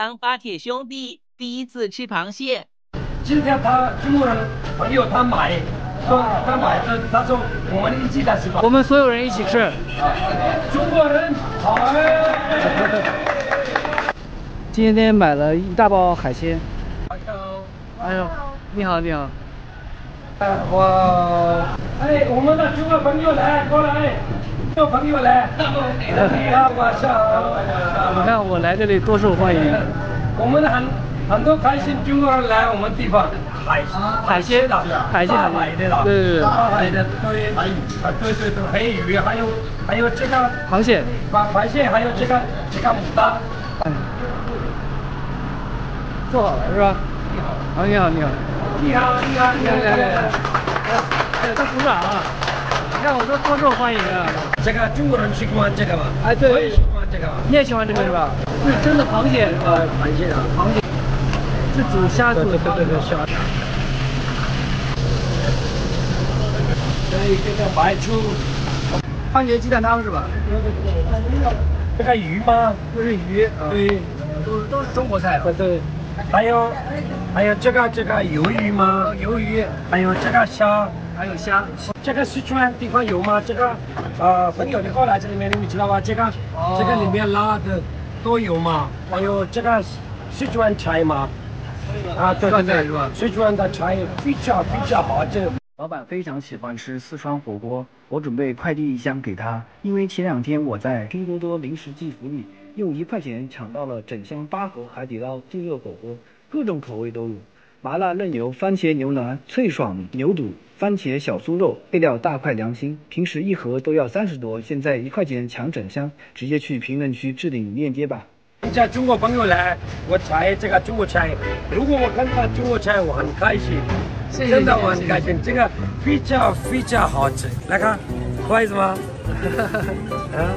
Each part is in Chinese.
当巴铁兄弟第一次吃螃蟹，今天他中国人朋友他买，说他买的，他说我们一起来吃吧。我们所有人一起吃。中国人好。今天买了一大包海鲜。哎呦，你好，你好。哇！哎，我们的中国朋友来，过来，朋友来。你好，晚上好。你看我来这里多受欢迎。我们很很多开心中国人来我们地方，海海鲜的，海鲜大海的啦，对对对，大海的对，啊对对对，黑鱼，还有还有这个螃蟹，螃螃蟹，还有这个这个牡丹。哎，做好了是吧？你好，好，你好，你好。你好，你好，你好，哎，都鼓掌啊！你看我都多受欢迎啊！这个中国人喜欢这个吧？哎，对，我也喜欢这个。你也喜欢这个是吧？是真的螃蟹，呃，螃蟹啊，螃蟹，是煮虾煮的，对对对，虾。对，这个白醋，番茄鸡蛋汤是吧？这个鱼吗？这是鱼，对，都都是中国菜，对对。还有还有这个这个鱿鱼吗？鱿鱼，还有这个虾，还有虾。这个四川地方有吗？这个呃，朋友你过来这里面，你们知道吧？这个这个里面拉的都有嘛？还有这个四川菜嘛？啊，对对对，四川的菜非常非常好吃。老板非常喜欢吃四川火锅，我准备快递一箱给他，因为前两天我在拼多多零食寄福利。用一块钱抢到了整箱八盒海底捞净热火锅，各种口味都有，麻辣嫩牛、番茄牛腩、脆爽牛肚、番茄小酥肉，配料大快良心，平时一盒都要三十多，现在一块钱抢整箱，直接去评论区置顶链接吧。叫中国朋友来，我采这个中国菜，如果我看到中国菜，我很开心，真的我很开心，这个非常非常好吃，来看，筷子吗？啊，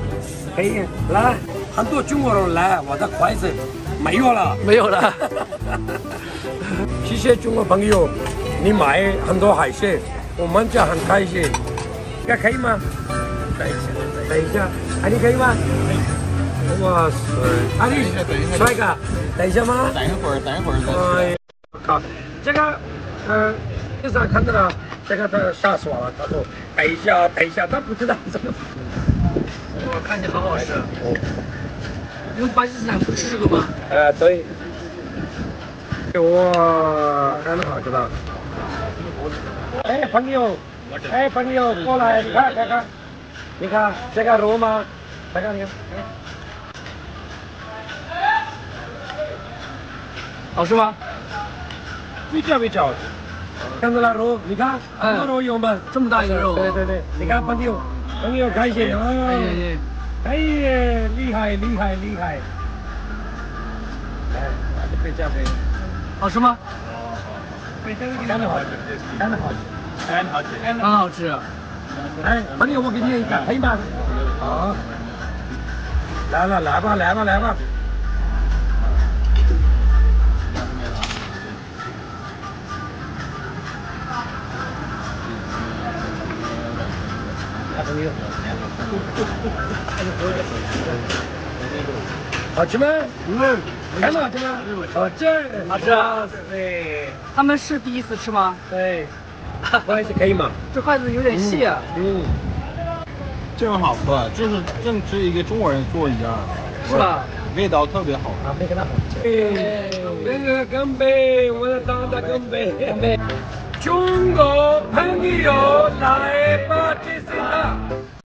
可以来。很多中国人来，我的筷子没有了，没有了。谢谢中国朋友，你买很多海鲜，我们就很开心。这可以吗？等一下，等一下，啊，你可以吗？哇塞，啊你帅哥，等一下吗？等一会儿，等一会儿。哎，靠，这个，嗯，路上看到了，这个他吓死我了。他说等一下，等一下，他不知道这个。我看你好好吃。你们巴基斯坦不吃这个吗？呃，对。哇，很好知道？哎，朋友，哎，朋友，过来，你看看看，你看这个肉吗？来看，你看，好吃吗？非常非常好吃。看到了肉，你看，很多肉有吗？这么大一个肉。对对对，你看朋友，朋友开心啊！哎哎哎呀，厉害厉害厉害！来，这边加杯。好吃吗？真的好吃，真的好吃，干好吃，很好吃。哎，朋友，我给你一个，可以吗？好。来了，来吧，来吧，来吧。好吃吗？嗯，很好吃吗？好吃，好吃啊！对，他们是第一次吃吗？对，筷子可以吗？这筷子有点细啊。嗯，这种好喝，就是正吃一个中国人做一样，是吧？味道特别好。啊，没跟他好吃。那个干杯，我要大大干杯！干杯！中国朋友来吧。啊。